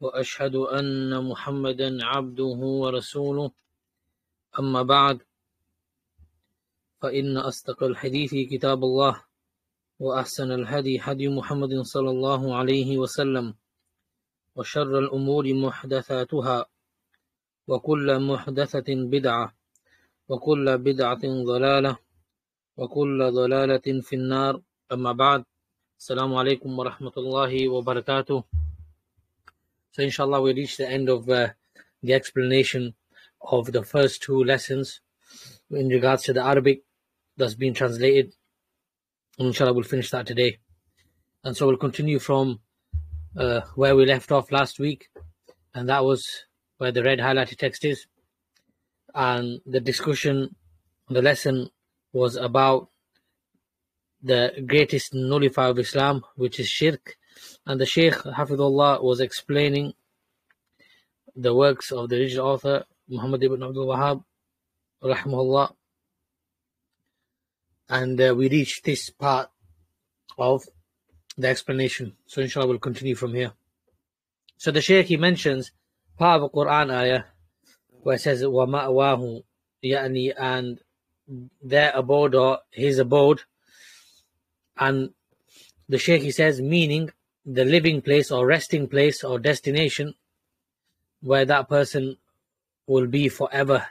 وأشهد أن محمدا عبده ورسوله. أما بعد فإن أصدق الحديث كتاب الله وأحسن الهدي هدي محمد صلى الله عليه وسلم وشر الأمور محدثاتها وكل محدثة بدعة وكل بدعة ضلالة وكل ضلالة في النار. أما بعد السلام عليكم ورحمة الله وبركاته. So, inshallah, we reach the end of uh, the explanation of the first two lessons in regards to the Arabic that's been translated. And inshallah, we'll finish that today. And so, we'll continue from uh, where we left off last week, and that was where the red highlighted text is. And the discussion, the lesson was about the greatest nullifier of Islam, which is shirk and the Shaykh Hafidullah was explaining the works of the original author Muhammad ibn Abdul Wahhab rahimahullah and uh, we reached this part of the explanation so inshallah we'll continue from here so the Shaykh he mentions part of the Quran ayah where it says وَمَأْوَاهُ يعني and their abode or his abode and the Shaykh he says meaning the living place or resting place or destination where that person will be forever,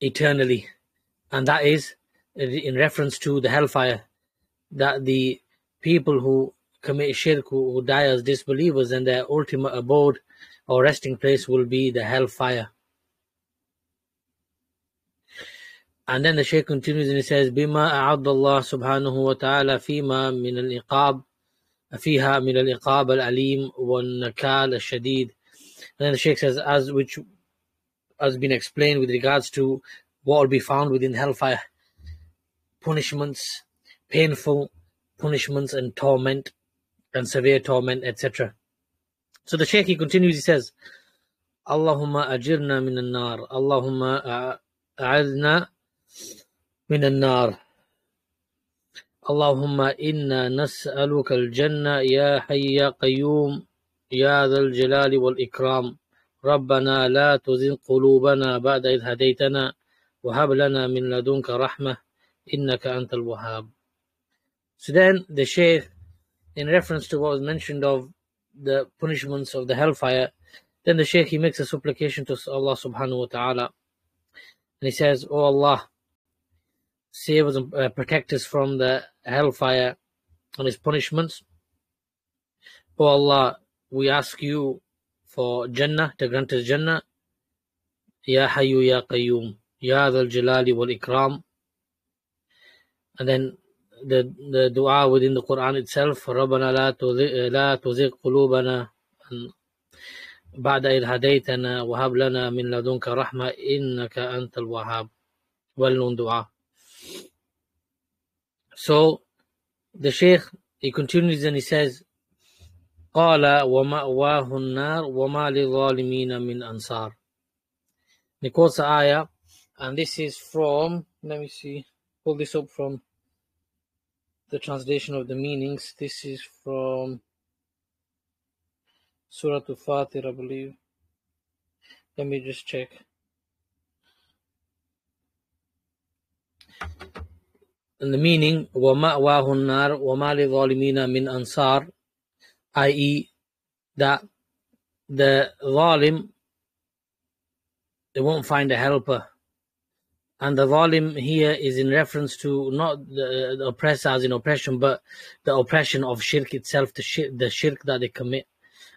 eternally. And that is in reference to the hellfire, that the people who commit shirk, who, who die as disbelievers, and their ultimate abode or resting place will be the hellfire. And then the Shaykh continues and he says, بما أعد الله سبحانه وتعالى فيما من العقاب فيها من العقاب الأليم والنكال الشديد and then the Sheikh says as which has been explained with regards to what will be found within hellfire punishments painful punishments and torment and severe torment etc so the Sheikh he continues he says Allahumma ajirna min al-nar Allahumma a'adna min al-nar اللهم إنا نسألك الجنة يا حي يا قيوم يا ذا الجلال والإكرام ربنا لا تزغ قلوبنا بعد إذ هديتنا وهب لنا من لدنك رحمة إنك أنت الوهاب So then the Shaykh, in reference to what was mentioned of the punishments of the hellfire, then the Shaykh he makes a supplication to Allah subhanahu wa ta'ala. And he says, Oh Allah, save us and uh, protect us from the hellfire and its punishments. O oh Allah, we ask you for Jannah, to grant us Jannah. Ya Hayyu Ya Qayyum, Ya Dhal Jalali wal Ikram. And then the, the dua within the Quran itself, ربنا لا تزغ, لا تزغ قلوبنا بعد إذ هديتنا وهب لنا من لدنك رحمة إنك أنت الوهاب. Known dua. So the Shaykh he continues and he says, قال ومأواه النار وما للظالمين من أنصار. He quotes the ayah, and this is from, let me see, pull this up from the translation of the meanings. This is from Surah Al-Fatir, I believe. Let me just check. And the meaning وَمَأْوَاهُ النَّارُ وَمَا لِلظَّالِمِينَ مِنْ أَنصار i.e. that the zalim they won't find a helper and the zalim here is in reference to not the, the oppressor as in oppression but the oppression of shirk itself the shirk, the shirk that they commit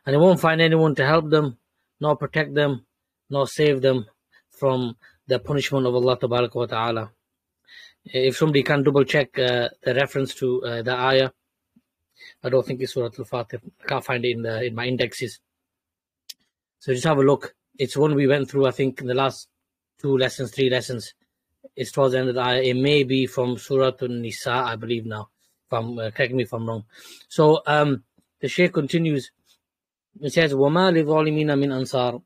and they won't find anyone to help them nor protect them nor save them from the punishment of Allah wa ta'ala If somebody can double check uh, the reference to uh, the ayah, I don't think it's Surah Al-Fatir. I can't find it in the in my indexes. So just have a look. It's one we went through, I think, in the last two lessons, three lessons. It's towards the end of the ayah. It may be from Surah An-Nisa, I believe now. If I'm, uh, correct me if I'm wrong. So um, the Shaykh continues. It says, وَمَا لِظَالِمِينَ min ansar."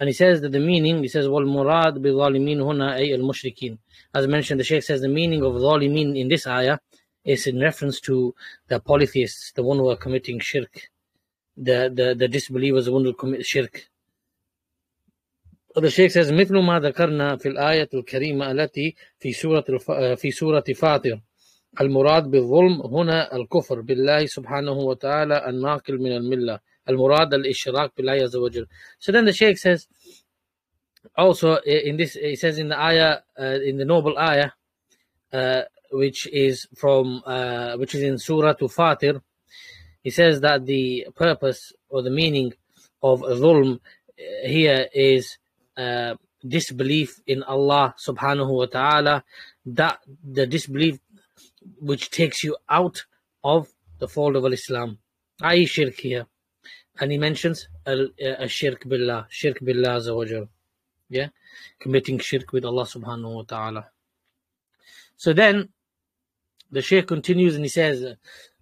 and he says that the meaning, he says, وَالْمُرَادْ بِظَالِمِينَ هُنَا أي الْمُشْرِكِينَ As I mentioned, the Shaykh says the meaning of ظالمين in this ayah is in reference to the polytheists, the one who are committing shirk, the, the, the disbelievers, the one who commit shirk. The Shaykh says مثل ما ذكرنا في الآية الكريمة التي في سورة الف... في سورة فاطر المراد بالظلم هنا الكفر بالله سبحانه وتعالى الناقل من الملة المراد الاشراك بالله عز وجل so then the Shaykh says also in this he says in the ayah uh, in the noble ayah uh, which is from uh, which is in Surah to Fatir he says that the purpose or the meaning of dhulm here is uh, disbelief in Allah subhanahu wa ta'ala, that the disbelief which takes you out of the fold of Islam, i.e. shirk here. And he mentions a, a shirk billah, shirk billah azawajal. Yeah, committing shirk with Allah subhanahu wa ta'ala. So then the Shaykh continues and he says,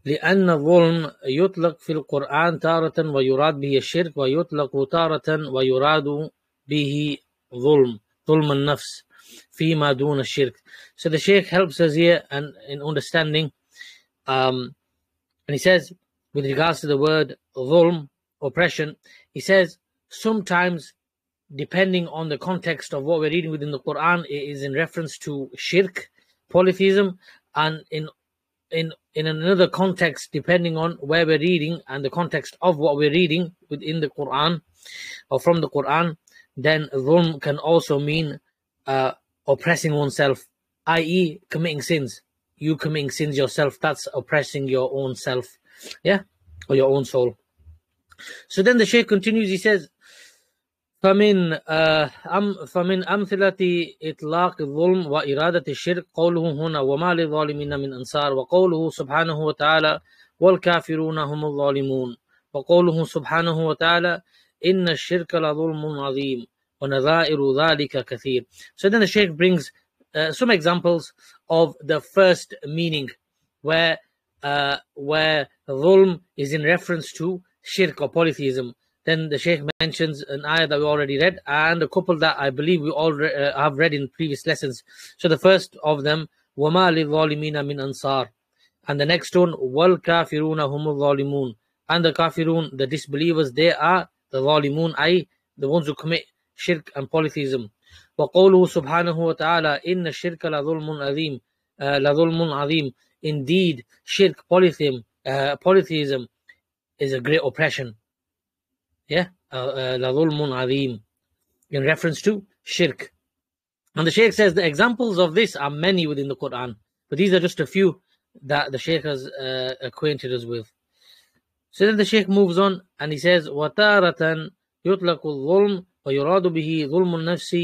لأن الظلم يطلق في القرآن تارة ويراد به الشرك ويطلق تارة ويراد به ظلم ظلم النفس فيما دون الشرك so the sheikh helps us here and in understanding um, and he says with regards to the word ظلم oppression he says sometimes depending on the context of what we're reading within the Quran it is in reference to shirk polytheism and in in in another context depending on where we're reading and the context of what we're reading within the Quran or from the Quran then dhulm can also mean uh, oppressing oneself, i.e., committing sins. You committing sins yourself, that's oppressing your own self, yeah, or your own soul. So then the Shaykh continues, he says, فمن أم فمن أمثلة إطلاق الظلم وإرادة الشرك قوله هنا وما للظالمين من أنصار وقوله سبحانه وتعالى والكافرون هم الظالمون وقوله سبحانه وتعالى إن الشرك لظلم عظيم ونظائر ذلك كثير So then the Shaykh brings uh, some examples of the first meaning where uh, where dhulm is in reference to shirk or polytheism. Then the Shaykh mentions an ayah that we already read and a couple that I believe we all re- uh, have read in previous lessons. So the first of them, وَمَا لِلظَّالِمِينَ مِنْ أَنصَارٍ And the next one, وَالْكَافِرُونَ هُمُ الظَّالِمُونَ And the kafirun, the disbelievers, they are the zalimun, i.e. the ones who commit shirk and polytheism. وقوله سبحانه وتعالى إن الشرك لظلم عظيم uh, لظلم عظيم Indeed, shirk, polytheism, uh, polytheism is a great oppression. Yeah, لظلم uh, عظيم in reference to shirk. And the Shaykh says the examples of this are many within the Quran, but these are just a few that the Shaykh has uh, acquainted us with. So then the Shaykh moves on and he says, وَتَارَةً يُطْلَقُ الظُّلْمُ ويراد به ظلم النفس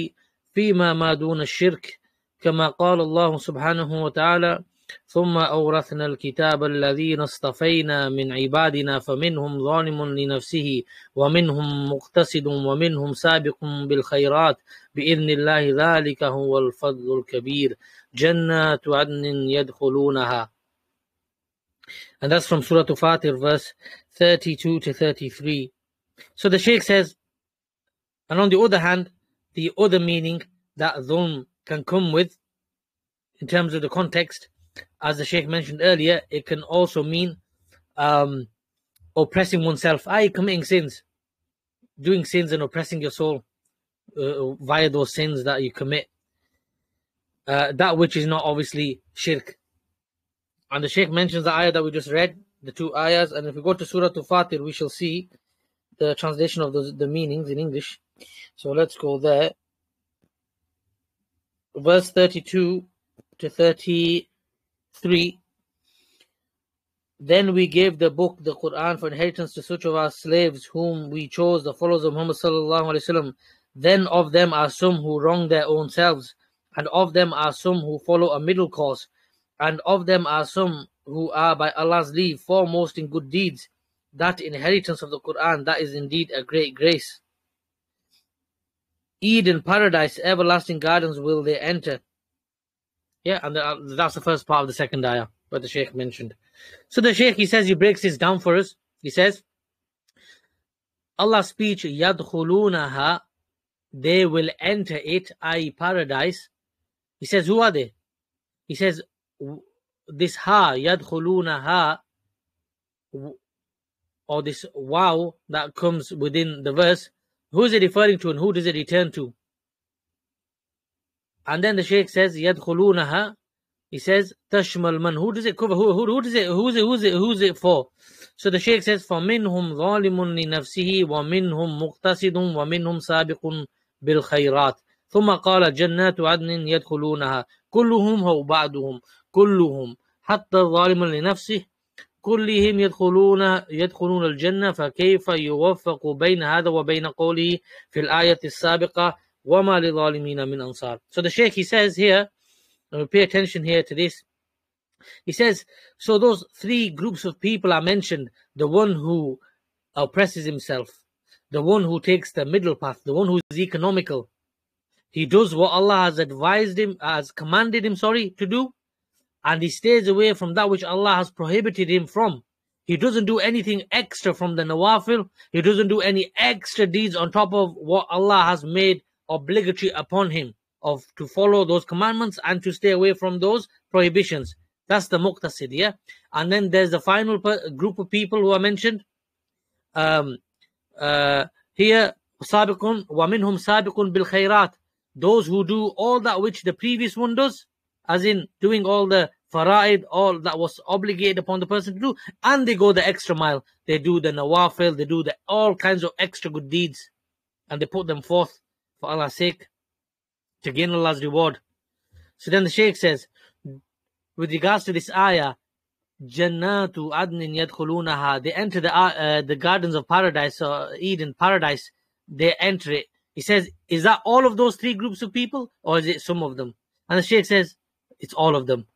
فيما ما دون الشرك كما قال الله سبحانه وتعالى ثم أورثنا الكتاب الذين اصطفينا من عبادنا فمنهم ظالم لنفسه ومنهم مقتصد ومنهم سابق بالخيرات بإذن الله ذلك هو الفضل الكبير جنات عدن يدخلونها And that's from Surah Fatir, verse 32 to 33. So the Sheikh says, and on the other hand, the other meaning that dhulm can come with, in terms of the context, as the Sheikh mentioned earlier, it can also mean um, oppressing oneself, i.e., committing sins, doing sins and oppressing your soul uh, via those sins that you commit. Uh, that which is not obviously shirk. And the Sheikh mentions the ayah that we just read, the two ayahs, and if we go to Surah Al-Fatir, we shall see the translation of those, the meanings in English. So let's go there. Verse 32 to 33. Then we gave the book, the Quran, for inheritance to such of our slaves whom we chose, the followers of Muhammad sallallahu alaihi wasallam. Then of them are some who wrong their own selves, and of them are some who follow a middle course, and of them are some who are by Allah's leave foremost in good deeds. That inheritance of the Quran, that is indeed a great grace. Eden, paradise, everlasting gardens will they enter. Yeah, and the, that's the first part of the second ayah that the Sheikh mentioned. So the Sheikh, he says, he breaks this down for us. He says, Allah's speech, yadkhulunaha, they will enter it, i.e. paradise. He says, who are they? He says, this ha, yadkhulunaha, or this wow that comes within the verse, who is it referring to and who does it return to? Then the Shaykh says, يَدْخُلُونَهَا. He says, تَشْمَلْ man. Who does it cover? Who, who, who does it, who's it, who's it, who's it for? So the Shaykh says, فَمِنْهُمْ ظَالِمٌ لِنَفْسِهِ وَمِنْهُمْ مُقْتَصِدٌ وَمِنْهُمْ سَابِقٌ بِالْخَيْرَاتِ. ثم قال جنات عدن يدخلونها. كلهم أو بعضهم. كلهم. حتى ظالم لنفسه. كلهم يدخلون يدخلون الجنة. فكيف يوفق بين هذا وبين قوله في الآية السابقة؟ وما للظالمين من أنصار So the Shaykh he says here, pay attention here to this. He says, so those three groups of people are mentioned, the one who oppresses himself, the one who takes the middle path, the one who is economical. He does what Allah has advised him, has commanded him, sorry, to do, and he stays away from that which Allah has prohibited him from. He doesn't do anything extra from the nawafil. He doesn't do any extra deeds on top of what Allah has made obligatory upon him of to follow those commandments and to stay away from those prohibitions. That's the muqtasid, yeah? And then there's the final group of people who are mentioned. Um, uh, here, sabiqun wa minhum sabiqun bil khairat. Those who do all that which the previous one does, as in doing all the fara'id, all that was obligated upon the person to do, and they go the extra mile. They do the nawafil, they do the all kinds of extra good deeds, and they put them forth for Allah's sake to gain Allah's reward. So then the Shaykh says, with regards to this ayah, Jannatu adnin yadkhulunaha, they enter the uh, the gardens of paradise, or Eden, paradise, they enter it. He says, is that all of those three groups of people, or is it some of them? And the Shaykh says, it's all of them.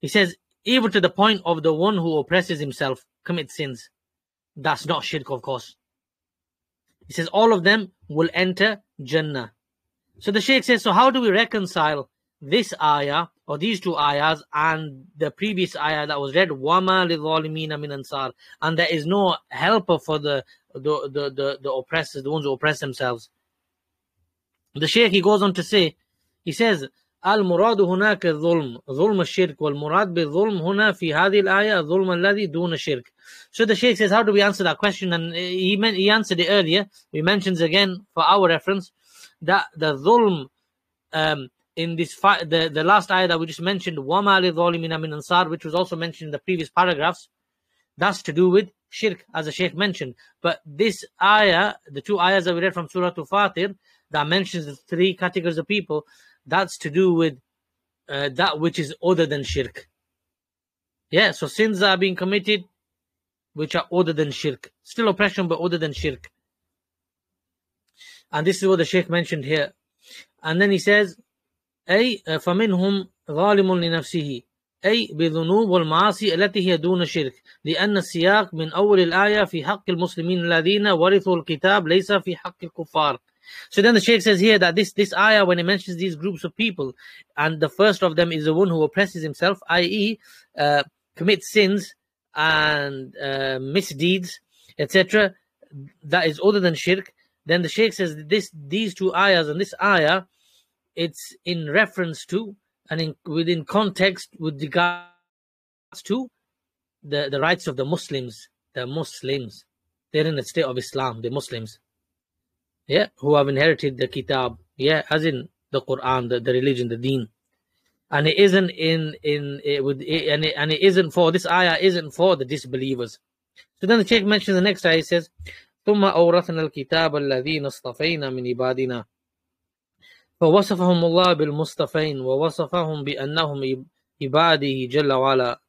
He says, even to the point of the one who oppresses himself commits sins. That's not shirk, of course. He says, all of them will enter Jannah. So the Shaykh says, so how do we reconcile this ayah or these two ayahs and the previous ayah that was read, Wama lidhalimina min ansar, and there is no helper for the the, the the the oppressors, the ones who oppress themselves. The Shaykh he goes on to say, he says, المراد هناك الظلم ظلم الشرك والمراد بالظلم هنا في هذه الآية الظلم الذي دون الشرك So the Shaykh says how do we answer that question and he, meant, he answered it earlier he mentions again for our reference that the dhulm um, in this fi- the, the last ayah that we just mentioned وَمَا لِظَالِمِنَ مِنْ أَنصَارٍ which was also mentioned in the previous paragraphs that's to do with shirk as the Shaykh mentioned but this ayah the two ayahs that we read from Surah Al-Fatir that mentions the three categories of people that's to do with uh, that which is other than shirk. Yeah, so sins are being committed which are other than shirk. Still oppression, but other than shirk. And this is what the Sheikh mentioned here. And then he says, أي فمنهم ظالم لنفسه أي بذنوب والمعاصي التي هي دون شرك لأن السياق من أول الآية في حق المسلمين الذين ورثوا الكتاب ليس في حق الكفار so then the Sheikh says here that this, this ayah, when it mentions these groups of people, and the first of them is the one who oppresses himself, i.e., uh, commits sins and uh, misdeeds, etc., that is other than shirk, then the Sheikh says this these two ayahs and this ayah, it's in reference to and in, within context with regards to the, the rights of the Muslims, the Muslims. They're in the state of Islam, the Muslims yeah, who have inherited the kitab, yeah, as in the Quran, the, the religion, the deen. And it isn't in in it with it, and it, and it isn't for this ayah isn't for the disbelievers. So then the Sheikh mentions the next ayah says, ثم أورثنا الكتاب الذين اصطفينا من عبادنا فوصفهم الله بالمصطفين ووصفهم بأنهم عباده جل وعلا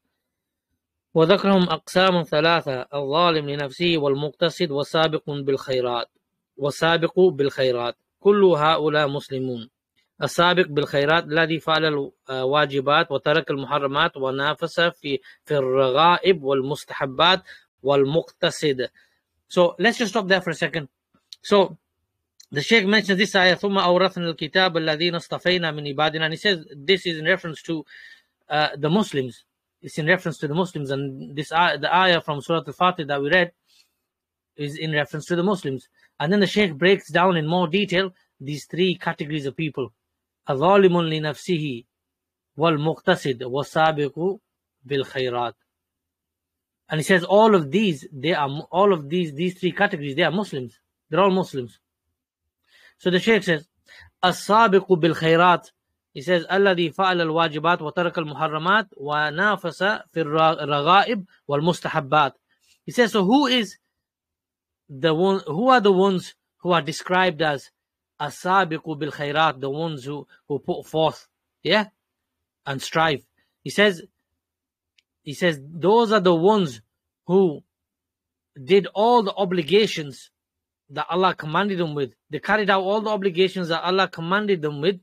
وذكرهم أقسام ثلاثة الظالم لنفسه والمقتصد والسابق بالخيرات وسابقوا بالخيرات كل هؤلاء مسلمون السابق بالخيرات الذي فعل الواجبات وترك المحرمات ونافس في في الرغائب والمستحبات والمقتصد So let's just stop there for a second. So the Sheikh mentions this ayah, ثُمَّ أَوْرَثْنَا الْكِتَابَ الَّذِينَ اصْطَفَيْنَا مِنْ عِبَادِنَا and he says this is in reference to uh, the Muslims. It's in reference to the Muslims and this the ayah from Surah Al-Fatih that we read is in reference to the Muslims. And then the Sheikh breaks down in more detail these three categories of people. أَظَالِمٌ لِنَفْسِهِ وَالْمُقْتَصِدُ وَالسَّابِقُ بِالْخَيْرَاتِ and he says all of these, they are all of these these three categories, they are Muslims. They're all Muslims. So the Shaykh says, السابق بالخيرات he says الذي فعل الواجبات وترك المحرمات ونافس في الرغائب والمستحبات he says so who is the one who are the ones who are described as asabiqu bil khairat, the ones who who put forth, yeah, and strive. He says, he says those are the ones who did all the obligations that Allah commanded them with. They carried out all the obligations that Allah commanded them with,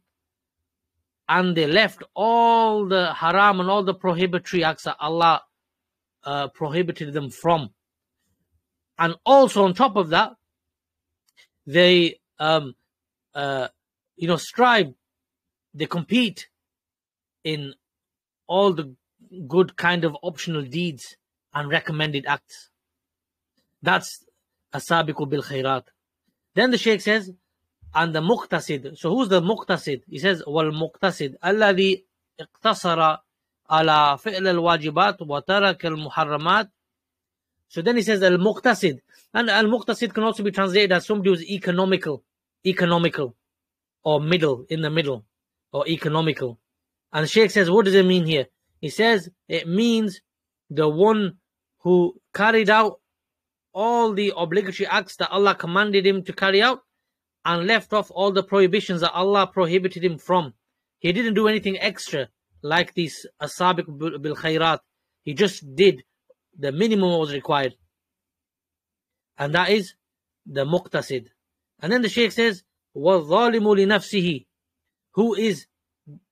and they left all the haram and all the prohibitory acts that Allah uh, prohibited them from. And also on top of that, they um, uh, you know strive, they compete in all the good kind of optional deeds and recommended acts. That's asabiqu bil khairat. Then the Sheikh says, and the muqtasid. So who's the muqtasid? He says, wal muqtasid alladhi al wajibat wa tarak al muharramat. So then he says al muqtasid. And al muqtasid can also be translated as somebody who's economical, economical, or middle, in the middle, or economical. And Sheikh says, what does it mean here? He says it means the one who carried out all the obligatory acts that Allah commanded him to carry out and left off all the prohibitions that Allah prohibited him from. He didn't do anything extra like this asabiq bil khairat. He just did the minimum was required. And that is the muqtasid. And then the Shaykh says, وَالظَّالِمُ لِنَفْسِهِ Who is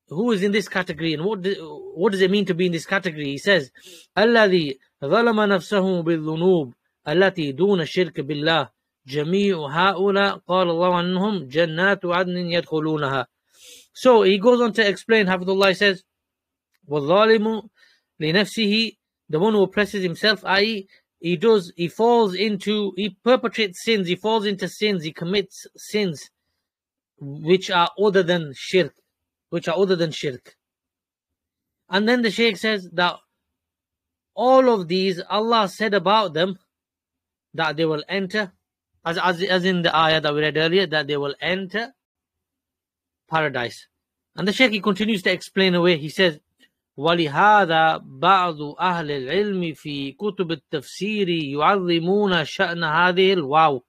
who is in this category and what, do, what does it mean to be in this category? He says, الذي ظلم نفسه بالذنوب التي دون الشرك بالله جميع هؤلاء قال الله عنهم جنات عدن يدخلونها So he goes on to explain, Hafidullah says, وَالظَّالِمُ لِنَفْسِهِ the one who oppresses himself, i.e., he does, he falls into, he perpetrates sins, he falls into sins, he commits sins which are other than shirk which are other than shirk. And then the Shaykh says that all of these, Allah said about them that they will enter, as, as, as in the ayah that we read earlier, that they will enter paradise. And the Shaykh continues to explain away. He says, ولهذا بعض أهل العلم في كتب التفسير يعظمون شأن هذه الواو.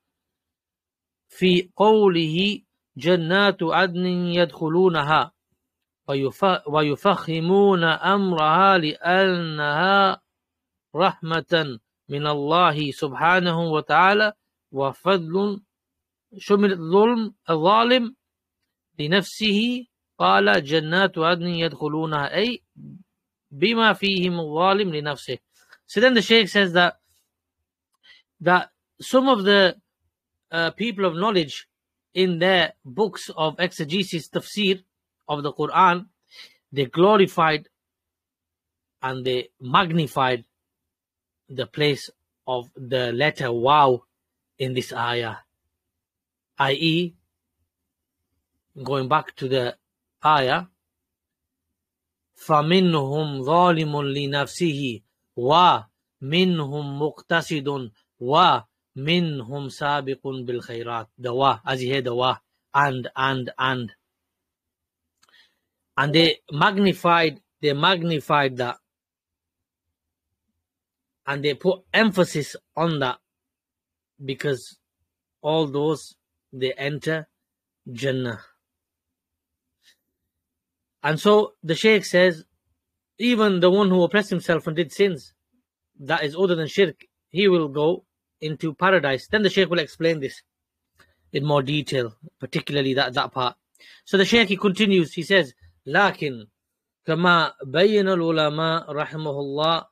في قوله جنات عدن يدخلونها ويفخمون أمرها لأنها رحمة من الله سبحانه وتعالى وفضل شمل الظلم الظالم لنفسه قال جنات عدن يدخلونها أي بما فيهم الظالم لنفسه So then the Shaykh says that that some of the uh, people of knowledge in their books of exegesis tafsir of the Quran, they glorified and they magnified the place of the letter wow in this ayah, i.e., going back to the ayah, فَمِنْهُمْ ظَالِمٌ لِنَفْسِهِ وَمِنْهُمْ مُقْتَصِدٌ وَمِنْهُمْ سَابِقٌ بِالْخَيْرَاتِ The wa, as you hear the wa, and, and, and and they magnified they magnified that and they put emphasis on that because all those they enter Jannah. And so the Shaykh says, even the one who oppressed himself and did sins, that is other than shirk, he will go into paradise. Then the Shaykh will explain this in more detail, particularly that, that part. So the Shaykh he continues, he says, لكن كما بين العلماء رحمه الله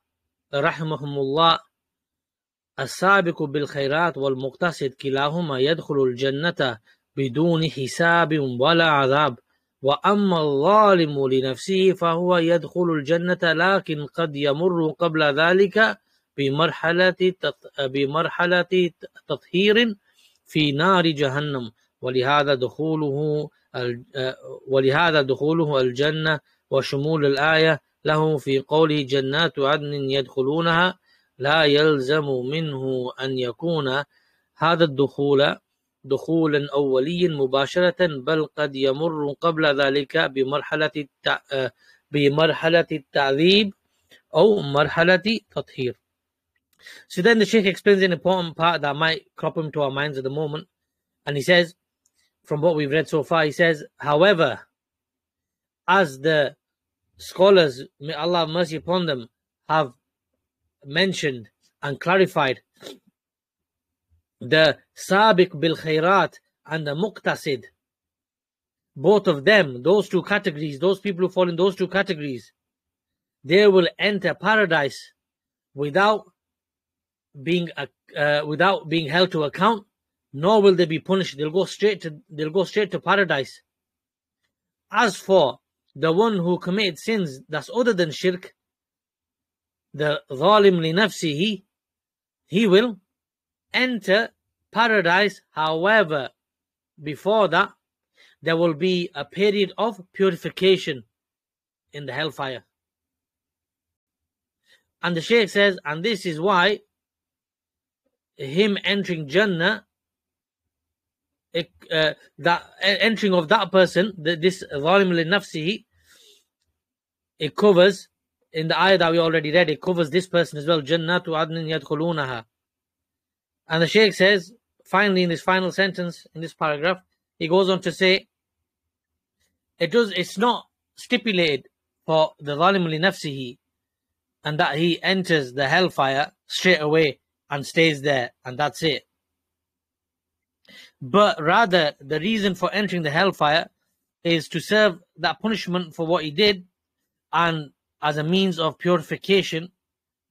رحمهم الله السابق بالخيرات والمقتصد كلاهما يدخل الجنة بدون حساب ولا عذاب وأما الظالم لنفسه فهو يدخل الجنة لكن قد يمر قبل ذلك بمرحلة بمرحلة تطهير في نار جهنم. ولهذا دخوله ولهذا دخوله الجنة وشمول الآية له في قوله جنات عدن يدخلونها لا يلزم منه أن يكون هذا الدخول دخولا أوليا مباشرة بل قد يمر قبل ذلك بمرحلة بمرحلة التعذيب أو مرحلة تطهير So then the Sheikh explains an important part that might crop into our minds at the moment. And he says, from what we've read so far, he says, however, as the scholars, may Allah have mercy upon them, have mentioned and clarified, the Sabiq bil Khairat and the Muqtasid, both of them, those two categories, those people who fall in those two categories, they will enter paradise without being uh, without being held to account, nor will they be punished. They'll go straight to they'll go straight to paradise. As for the one who committed sins that's other than shirk, the zalim li nafsihi, he will enter paradise. However, before that, there will be a period of purification in the hellfire. And the Shaykh says, and this is why him entering Jannah, it, uh, that entering of that person, this zalim li nafsihi, it covers in the ayah that we already read, it covers this person as well. Jannah Jannatu adnin yadkhulunaha. And the Shaykh says, finally, in this final sentence in this paragraph, he goes on to say, it does. It's not stipulated for the zalim li nafsihi, and that he enters the hellfire straight away and stays there, and that's it. But rather, the reason for entering the hellfire is to serve that punishment for what he did, and as a means of purification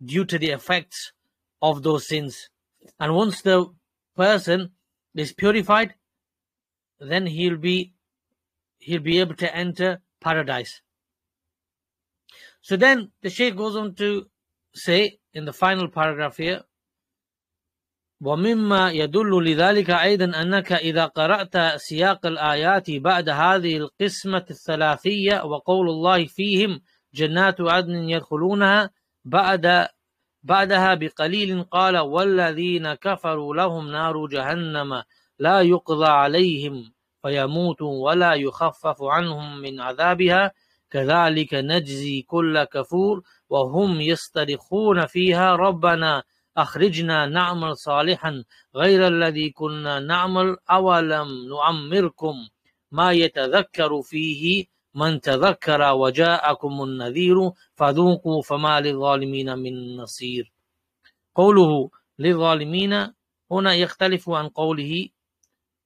due to the effects of those sins. And once the person is purified, then he'll be he'll be able to enter paradise. So then the Shaykh goes on to say in the final paragraph here, ومما يدل لذلك أيضا أنك إذا قرأت سياق الآيات بعد هذه القسمة الثلاثية وقول الله فيهم جنات عدن يدخلونها بعد بعدها بقليل قال والذين كفروا لهم نار جهنم لا يقضى عليهم فيموتوا ولا يخفف عنهم من عذابها. كذلك نجزي كل كفور وهم يصطرخون فيها. ربنا أخرجنا نعمل صالحا غير الذي كنا نعمل أولم نعمركم ما يتذكر فيه من تذكر وجاءكم النذير فذوقوا فما للظالمين من نصير. قوله للظالمين هنا يختلف عن قوله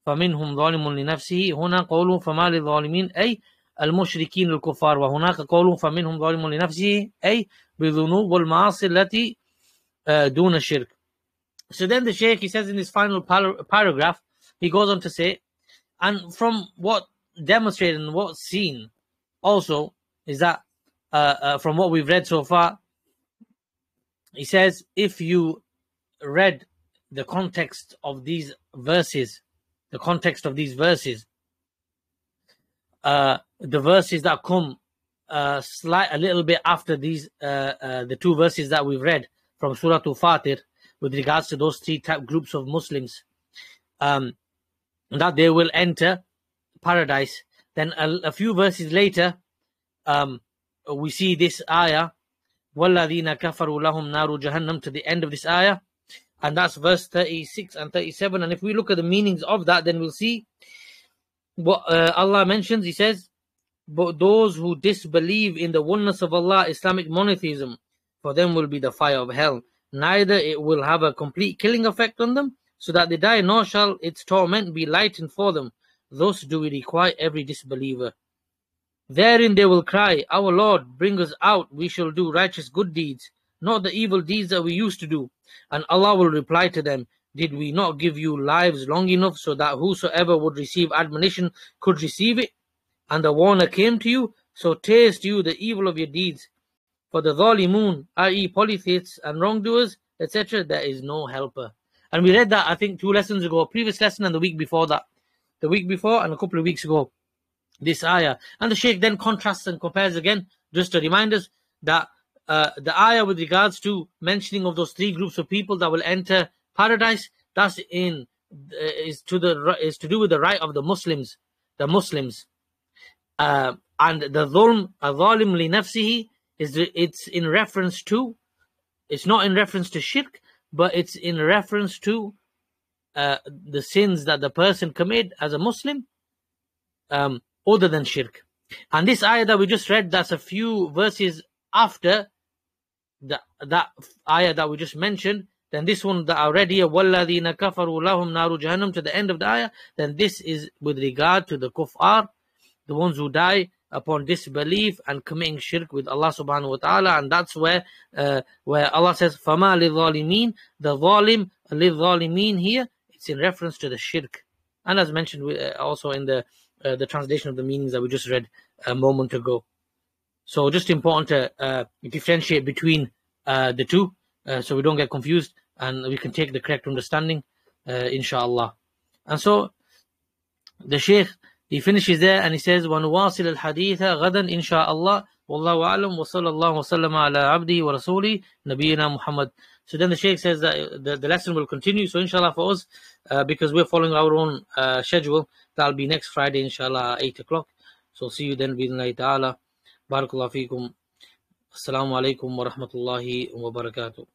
فمنهم ظالم لنفسه هنا قوله فما للظالمين أي المشركين الكفار وهناك قوله فمنهم ظالم لنفسه أي بذنوب والمعاصي التي دون الشرك So then the Shaykh, he says in this final par- paragraph, he goes on to say, and from what demonstrated and what's seen. Also is that uh, uh, from what we've read so far, he says if you read the context of these verses, the context of these verses, uh, the verses that come uh, slight a little bit after these uh, uh, the two verses that we've read from Surah Al-Fatir with regards to those three type groups of Muslims, um, that they will enter paradise. Then a, a few verses later, um, we see this ayah, وَالَّذِينَ كَفَرُوا لَهُمْ نَارُ جَهَنَّمْ to the end of this ayah. And that's verse 36 and 37. And if we look at the meanings of that, then we'll see what uh, Allah mentions. He says, But those who disbelieve in the oneness of Allah, Islamic monotheism, for them will be the fire of hell. Neither it will have a complete killing effect on them, so that they die, nor shall its torment be lightened for them. Thus do we require every disbeliever. Therein they will cry, Our Lord, bring us out, we shall do righteous good deeds, not the evil deeds that we used to do. And Allah will reply to them, Did we not give you lives long enough so that whosoever would receive admonition could receive it? And the warner came to you, so taste you the evil of your deeds. For the Zalimun, i.e., polytheists and wrongdoers, etc., there is no helper. And we read that, I think, two lessons ago, previous lesson and the week before that. The week before and a couple of weeks ago, this ayah. And the Sheikh then contrasts and compares again, just to remind us that uh, the ayah with regards to mentioning of those three groups of people that will enter paradise, that's in uh, is to the is to do with the right of the Muslims, the Muslims, uh, and the dhulm, adhalim li nafsihi, is it's in reference to, it's not in reference to shirk, but it's in reference to uh, the sins that the person committed as a Muslim, um, other than shirk. And this ayah that we just read, that's a few verses after the, that ayah that we just mentioned, then this one that already وَالَّذِينَ كَفَرُوا لَهُمْ نَارُ جَهَنَّمْ to the end of the ayah, then this is with regard to the kuffar, the ones who die upon disbelief and committing shirk with Allah subhanahu wa ta'ala and that's where uh, where Allah says فَمَا لِلظَّالِمِينَ the zalim لِلظَّالِمِينَ here it's in reference to the shirk and as mentioned uh, also in the uh, the translation of the meanings that we just read a moment ago so just important to uh, differentiate between uh, the two uh, so we don't get confused and we can take the correct understanding inshallah and so the sheikh he finishes there and he says ونواصل الحديث غدا إن شاء الله والله أعلم وصلى الله وسلم على عبده ورسوله نبينا محمد so then the Sheikh says that the, the lesson will continue. So inshallah for us, uh, because we're following our own uh, schedule, that'll be next Friday inshallah 8 o'clock. So see you then بإذن ta'ala. بارك الله فيكم السلام عليكم ورحمة الله وبركاته